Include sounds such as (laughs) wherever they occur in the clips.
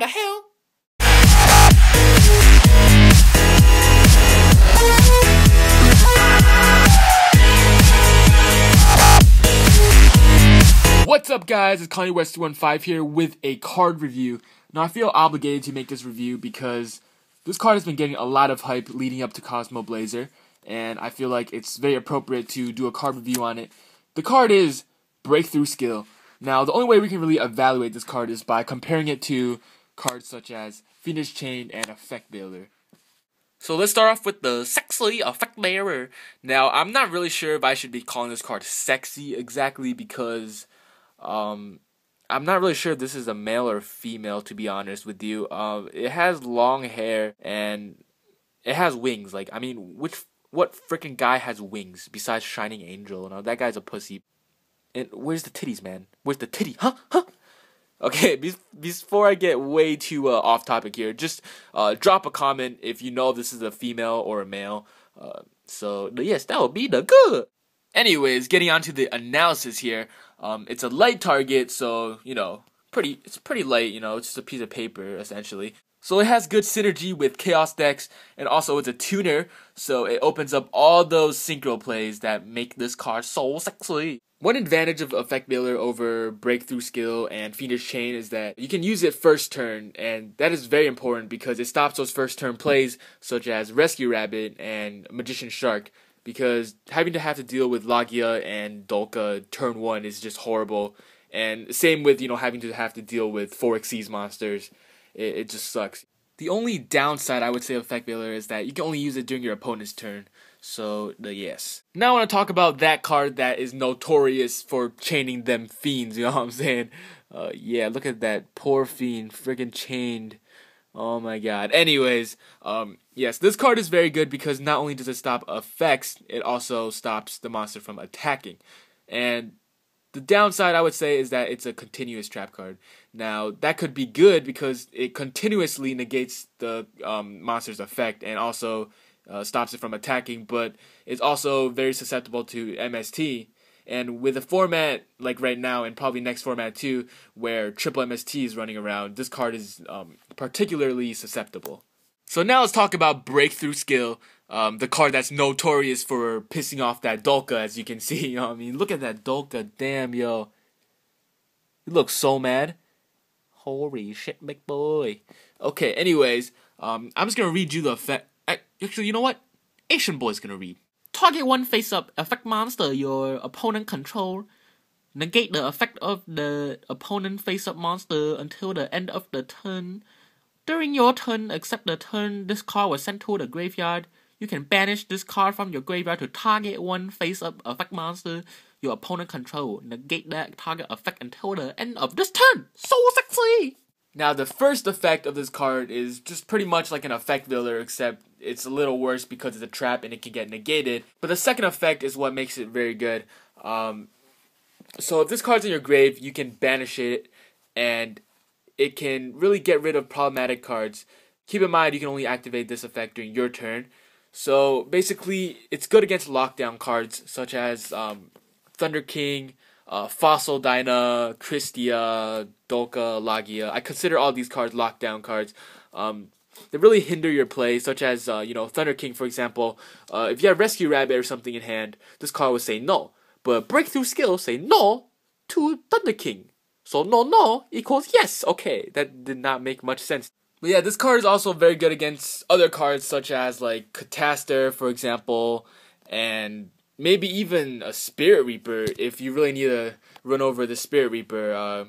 the hell? What's up guys, it's Kanye West 215 here with a card review. Now I feel obligated to make this review because this card has been getting a lot of hype leading up to Cosmo Blazer, and I feel like it's very appropriate to do a card review on it. The card is Breakthrough Skill. Now the only way we can really evaluate this card is by comparing it to cards such as Fiendish Chain and Effect Veiler. So let's start off with the sexy Effect Veiler. Now I'm not really sure if I should be calling this card sexy exactly because um, I'm not really sure if this is a male or female, to be honest with you. Um, it has long hair and it has wings. Like, I mean, which what freaking guy has wings besides Shining Angel? You know, that guy's a pussy. And where's the titties, man? Where's the titty? Huh? Huh? Okay, (laughs) be- before I get way too uh, off topic here, just uh, drop a comment if you know this is a female or a male. Uh, so yes, that would be the good. Anyways, getting on to the analysis here. Um, it's a light target, so you know, pretty. It's pretty light. You know, it's just a piece of paper essentially. So it has good synergy with Chaos decks, and also it's a tuner, so it opens up all those synchro plays that make this card so sexy. One advantage of Effect Veiler over Breakthrough Skill and Fiendish Chain is that you can use it first turn, and that is very important because it stops those first turn plays such as Rescue Rabbit and Magician Shark because having to have to deal with Laggia and Dolkka turn one is just horrible. And same with you know having to have to deal with four Xyz monsters, it, it just sucks. The only downside I would say of Effect Veiler is that you can only use it during your opponent's turn. So the yes. Now I want to talk about that card that is notorious for chaining them fiends. (laughs) You know what I'm saying? Uh, yeah, look at that poor fiend, freaking chained. Oh my god. Anyways, um, yes, this card is very good because not only does it stop effects, it also stops the monster from attacking. And the downside, I would say, is that it's a continuous trap card. Now, that could be good because it continuously negates the um, monster's effect and also uh, stops it from attacking, but it's also very susceptible to MST and with a format like right now, and probably next format too, where triple MST is running around, this card is um, particularly susceptible. So now let's talk about Breakthrough Skill, um, the card that's notorious for pissing off that Dolkka, as you can (laughs) see. You know I mean? Look at that Dolkka, damn, yo. He looks so mad. Holy shit, big boy. Okay, anyways, um, I'm just gonna read you the effect. Actually, you know what? Asian Boy's gonna read. Target one face-up effect monster your opponent control. Negate the effect of the opponent face-up monster until the end of the turn. During your turn, except the turn this card was sent to the graveyard, you can banish this card from your graveyard to target one face-up effect monster your opponent control. Negate that target effect until the end of this turn. So sexy! Now, the first effect of this card is just pretty much like an effect veiler, except it's a little worse because it's a trap and it can get negated. But the second effect is what makes it very good. Um, so if this card's in your grave, you can banish it, and it can really get rid of problematic cards. Keep in mind, you can only activate this effect during your turn. So basically, it's good against lockdown cards such as um, Thunder King, uh, Fossil Dyna, Christia, Dolkka, Laggia. I consider all these cards lockdown cards. Um, they really hinder your play, such as uh, you know Thunder King, for example. Uh, if you have Rescue Rabbit or something in hand, this card would say no. But Breakthrough Skill say no to Thunder King. So no no equals yes. Okay, that did not make much sense. But yeah, this card is also very good against other cards such as like Catastor, for example, and maybe even a Spirit Reaper. If you really need to run over the Spirit Reaper, uh,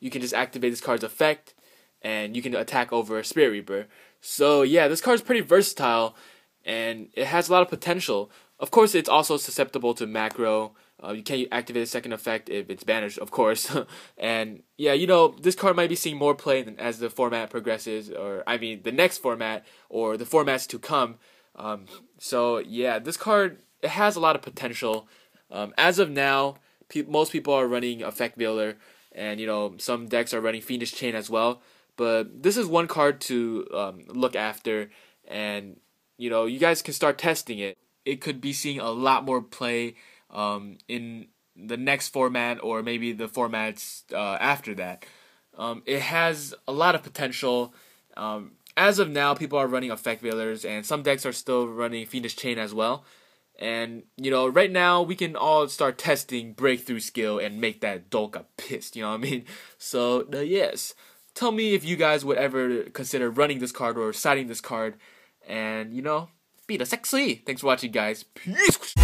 you can just activate this card's effect, and you can attack over a Spirit Reaper. So yeah, this card is pretty versatile, and it has a lot of potential. Of course, it's also susceptible to macro. Uh, you can't activate a second effect if it's banished, of course. (laughs) and yeah, you know, this card might be seeing more play as the format progresses, or I mean, the next format or the formats to come. Um, so yeah, this card it has a lot of potential. Um, as of now, pe- most people are running Effect Veiler, and you know some decks are running Fiendish Chain as well. But this is one card to um, look after, and you know you guys can start testing it. It could be seeing a lot more play um, in the next format or maybe the formats uh, after that. Um, it has a lot of potential. Um, as of now, people are running Effect Veilers, and some decks are still running Fiendish Chain as well. And, you know, right now we can all start testing Breakthrough Skill and make that Dolkka pissed, you know what I mean? (laughs) So, uh, yes. Tell me if you guys would ever consider running this card or siding this card. And, you know, be the sexy. Thanks for watching, guys. Peace.